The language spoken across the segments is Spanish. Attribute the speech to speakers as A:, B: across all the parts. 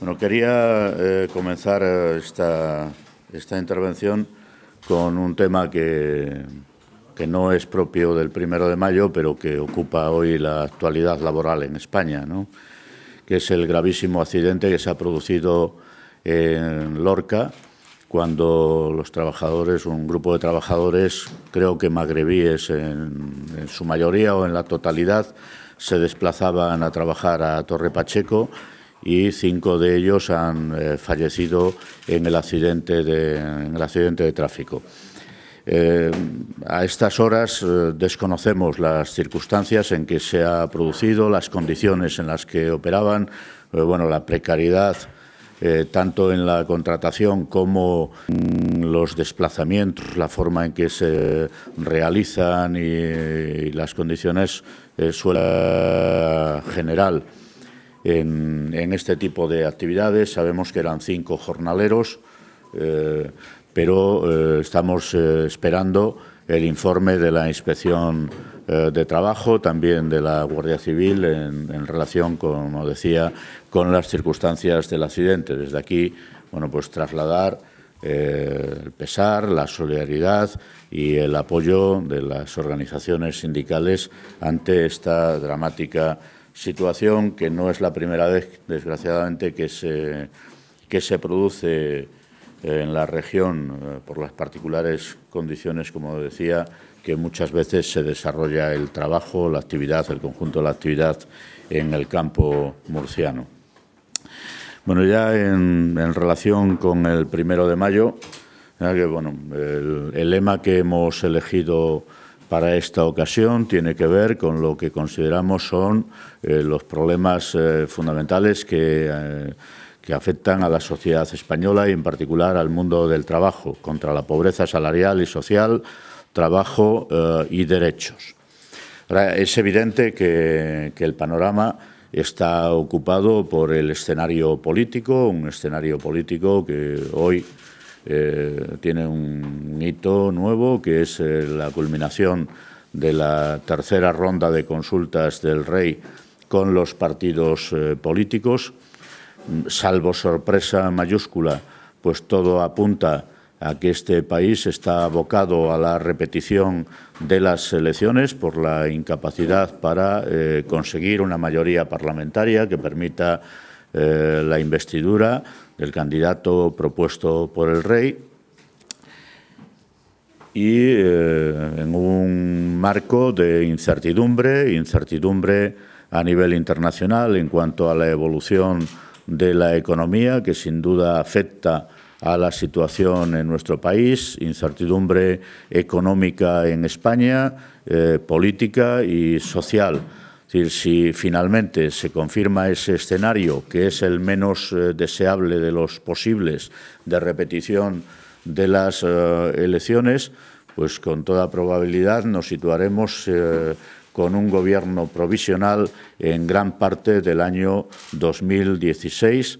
A: Bueno, quería eh, comenzar eh, esta, esta intervención con un tema que, que no es propio del primero de mayo, pero que ocupa hoy la actualidad laboral en España, ¿no? que es el gravísimo accidente que se ha producido en Lorca, cuando los trabajadores, un grupo de trabajadores, creo que magrebíes en, en su mayoría o en la totalidad, se desplazaban a trabajar a Torre Pacheco y cinco de ellos han eh, fallecido en el accidente de, en el accidente de tráfico. Eh, a estas horas eh, desconocemos las circunstancias en que se ha producido, las condiciones en las que operaban, bueno, la precariedad tanto en la contratación como los desplazamientos, la forma en que se realizan y, y las condiciones suele general en, este tipo de actividades. Sabemos que eran cinco jornaleros, eh, pero eh, estamos eh, esperando el informe de la inspección de trabajo, también de la Guardia Civil, en, relación, como decía, con las circunstancias del accidente. Desde aquí, bueno, pues trasladar el pesar, la solidaridad y el apoyo de las organizaciones sindicales ante esta dramática situación que no es la primera vez, desgraciadamente, que se, que se produce en la región eh, por las particulares condiciones, como decía, que muchas veces se desarrolla el trabajo, la actividad, el conjunto de la actividad en el campo murciano. Bueno, ya en, relación con el primero de mayo, que, bueno, el lema que hemos elegido para esta ocasión tiene que ver con lo que consideramos son eh, los problemas eh, fundamentales que, eh, que afectan a la sociedad española y en particular al mundo del trabajo, contra la pobreza salarial y social, trabajo y derechos. Ahora, es evidente que el panorama está ocupado por el escenario político, un escenario político que hoy eh, tiene un hito nuevo, que es eh, la culminación de la tercera ronda de consultas del Rey con los partidos eh, políticos. Salvo sorpresa mayúscula, pues todo apunta a que este país está abocado a la repetición de las elecciones por la incapacidad para conseguir una mayoría parlamentaria que permita eh, la investidura del candidato propuesto por el rey y eh, en un marco de incertidumbre, incertidumbre a nivel internacional en cuanto a la evolución de la economía, que sin duda afecta a la situación en nuestro país, incertidumbre económica en España, eh, política y social. Decir, si finalmente se confirma ese escenario, que es el menos eh, deseable de los posibles de repetición de las eh, elecciones, pues con toda probabilidad nos situaremos eh, con un gobierno provisional en gran parte del año 2016.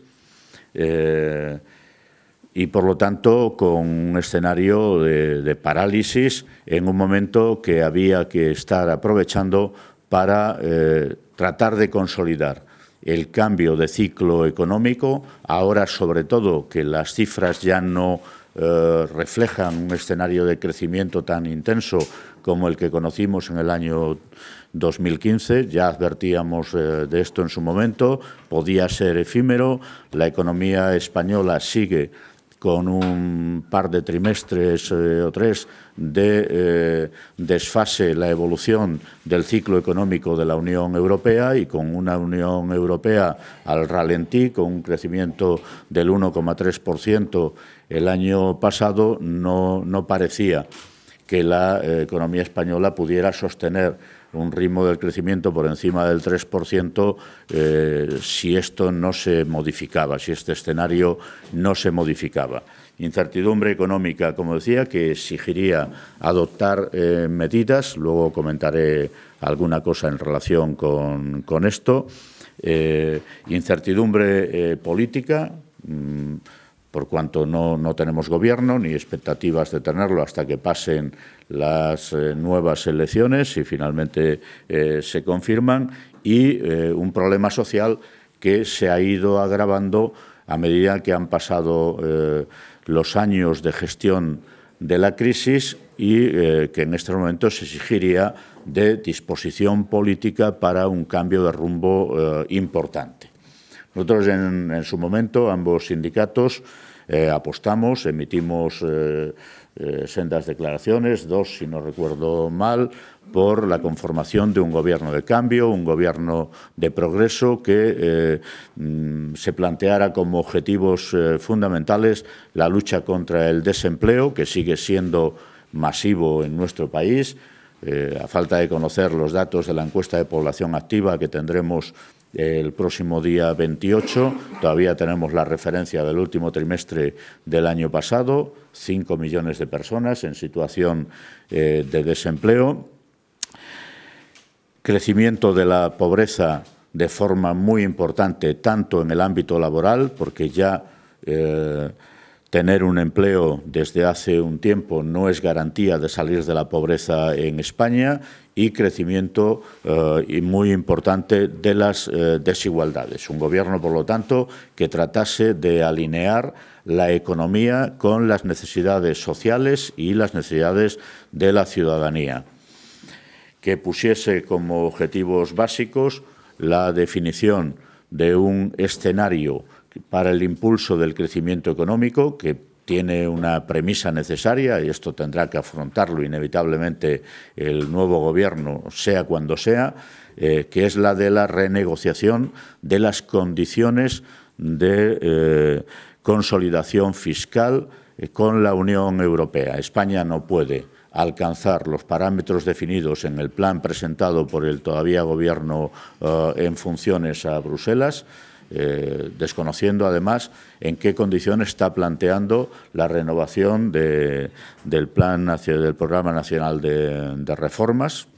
A: Eh, y por lo tanto con un escenario de, de, parálisis en un momento que había que estar aprovechando para eh, tratar de consolidar el cambio de ciclo económico, ahora sobre todo que las cifras ya no eh, reflejan un escenario de crecimiento tan intenso como el que conocimos en el año 2015. Ya advertíamos eh, de esto en su momento, podía ser efímero, la economía española sigue con un par de trimestres eh, o tres de eh, desfase la evolución del ciclo económico de la Unión Europea y con una Unión Europea al ralentí, con un crecimiento del 1,3% el año pasado, no, no parecía que la eh, economía española pudiera sostener un ritmo del crecimiento por encima del 3% eh, si esto no se modificaba, si este escenario no se modificaba. Incertidumbre económica, como decía, que exigiría adoptar eh, medidas, luego comentaré alguna cosa en relación con, con esto. Eh, incertidumbre eh, política. Mmm, por cuanto no, no, tenemos gobierno ni expectativas de tenerlo hasta que pasen las eh, nuevas elecciones y finalmente eh, se confirman, y eh, un problema social que se ha ido agravando a medida que han pasado los años de gestión de la crisis y que en estos momentos se exigiría de disposición política para un cambio de rumbo importante. Nosotros en, su momento, ambos sindicatos, apostamos, emitimos sendas declaraciones, dos si no recuerdo mal, por la conformación de un gobierno de cambio, un gobierno de progreso que eh, mm, se planteara como objetivos eh, fundamentales la lucha contra el desempleo, que sigue siendo masivo en nuestro país. Eh, a falta de conocer los datos de la encuesta de población activa que tendremos el próximo día 28. Todavía tenemos la referencia del último trimestre del año pasado, 5 millones de personas en situación de desempleo crecimiento de la pobreza de forma muy importante, tanto en el ámbito laboral, porque ya eh, tener un empleo desde hace un tiempo no es garantía de salir de la pobreza en España, y crecimiento eh, muy importante de las eh, desigualdades. Un gobierno, por lo tanto, que tratase de alinear la economía con las necesidades sociales y las necesidades de la ciudadanía que pusiese como objetivos básicos la definición de un escenario para el impulso del crecimiento económico que tiene una premisa necesaria y esto tendrá que afrontarlo inevitablemente el nuevo gobierno, sea cuando sea, eh, que es la de la renegociación de las condiciones de eh, consolidación fiscal eh, con la Unión Europea. España no puede alcanzar los parámetros definidos en el plan presentado por el todavía Gobierno en funciones a Bruselas, eh, desconociendo además en qué condiciones está planteando la renovación del plan del programa nacional de, reformas.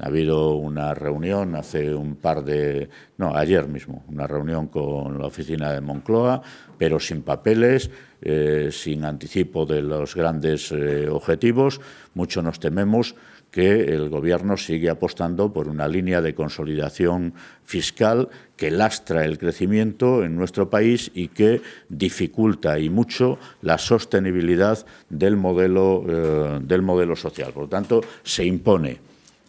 A: Ha habido una reunión hace un par de, no, ayer mismo, una reunión con la oficina de Moncloa, pero sin papeles, eh, sin anticipo de los grandes eh, objetivos. Mucho nos tememos que el Gobierno sigue apostando por una línea de consolidación fiscal que lastra el crecimiento en nuestro país y que dificulta y mucho la sostenibilidad del modelo, eh, social. Por lo tanto, se impone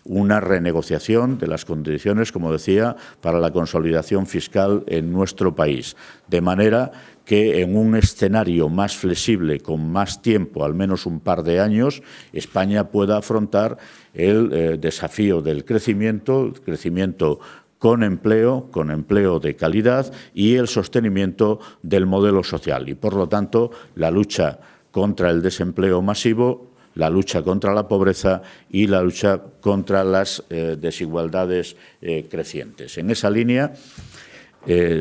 A: una renegociación de las condiciones, como decía, para la consolidación fiscal en nuestro país, de manera que en un escenario más flexible, con más tiempo, al menos un par de años, España pueda afrontar el eh, desafío del crecimiento, crecimiento con empleo, con empleo de calidad y el sostenimiento del modelo social. Y, por lo tanto, la lucha contra el desempleo masivo, la lucha contra la pobreza y la lucha contra las eh, desigualdades eh, crecientes. En esa línea,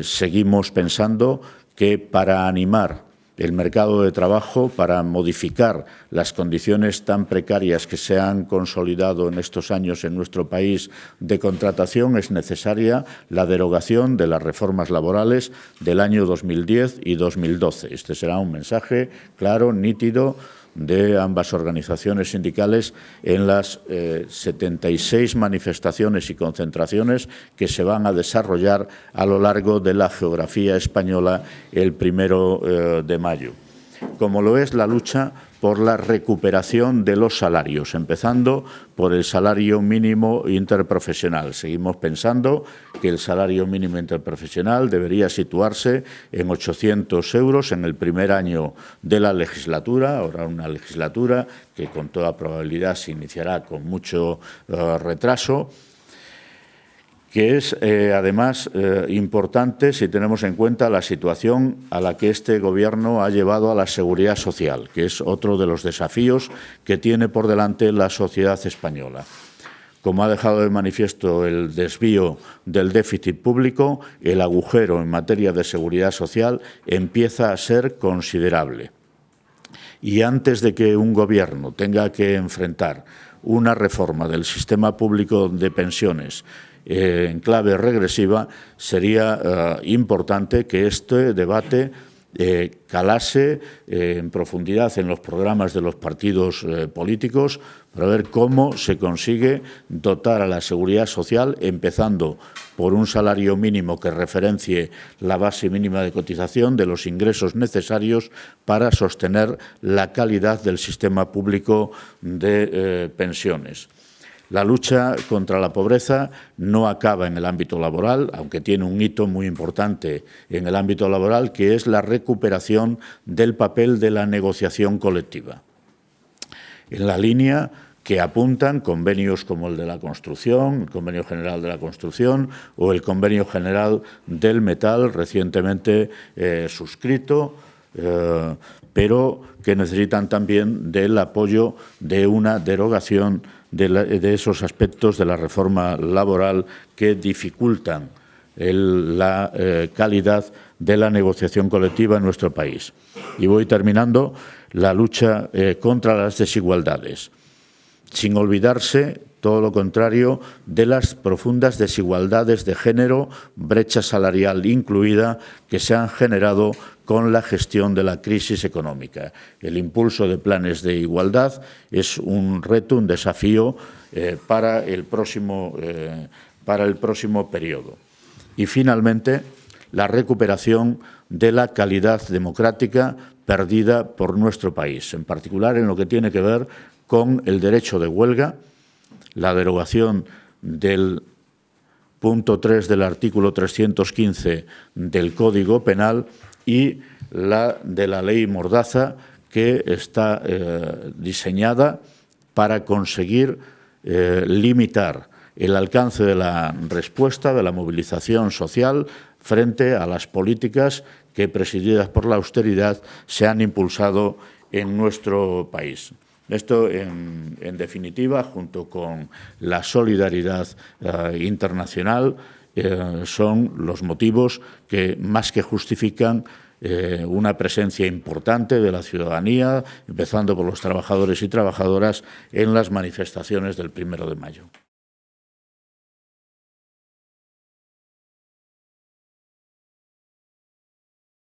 A: seguimos pensando que para animar el mercado de trabajo, para modificar las condiciones tan precarias que se han consolidado en estos años en nuestro país de contratación, es necesaria la derogación de las reformas laborales del año 2010 y 2012. Este será un mensaje claro, nítido, de ambas organizaciones sindicales en las 76 eh, manifestaciones y concentraciones que se van a desarrollar a lo largo de la geografía española el primero eh, de mayo. Como lo es la lucha por la recuperación de los salarios, empezando por el salario mínimo interprofesional. Seguimos pensando que el salario mínimo interprofesional debería situarse en 800 euros en el primer año de la legislatura, ahora una legislatura que con toda probabilidad se iniciará con mucho eh, retraso que es eh, además eh, importante si tenemos en cuenta la situación a la que este Gobierno ha llevado a la seguridad social, que es otro de los desafíos que tiene por delante la sociedad española. Como ha dejado de manifiesto el desvío del déficit público, el agujero en materia de seguridad social empieza a ser considerable. Y antes de que un Gobierno tenga que enfrentar una reforma del sistema público de pensiones eh, en clave regresiva, sería eh, importante que este debate eh, calase en profundidad en los programas de los partidos políticos para ver cómo se consigue dotar a la seguridad social, empezando por un salario mínimo que referencie la base mínima de cotización de los ingresos necesarios para sostener la calidad del sistema público de pensiones. La lucha contra la pobreza no acaba en el ámbito laboral, aunque tiene un hito muy importante en el ámbito laboral, que es la recuperación del papel de la negociación colectiva. En la línea que apuntan convenios como el de la construcción, el Convenio General de la Construcción o el Convenio General del Metal recientemente eh, suscrito, eh, pero que necesitan también del apoyo de una derogación de, esos aspectos de la reforma laboral que dificultan la eh, calidad de la negociación colectiva en nuestro país. Y voy terminando la lucha eh, contra las desigualdades, sin olvidarse todo lo contrario de las profundas desigualdades de género, brecha salarial incluida, que se han generado con la gestión de la crisis económica. El impulso de planes de igualdad es un reto, un desafío eh, para, el próximo, eh, para el próximo periodo. Y, finalmente, la recuperación de la calidad democrática perdida por nuestro país, en particular en lo que tiene que ver con el derecho de huelga, la derogación del punto 3 del artículo 315 del Código Penal y la de la ley Mordaza, que está eh, diseñada para conseguir eh, limitar el alcance de la respuesta, de la movilización social frente a las políticas que, presididas por la austeridad, se han impulsado en nuestro país. Esto, en, definitiva, junto con la solidaridad eh, internacional, eh, son los motivos que más que justifican eh, una presencia importante de la ciudadanía, empezando por los trabajadores y trabajadoras, en las manifestaciones del primero de mayo.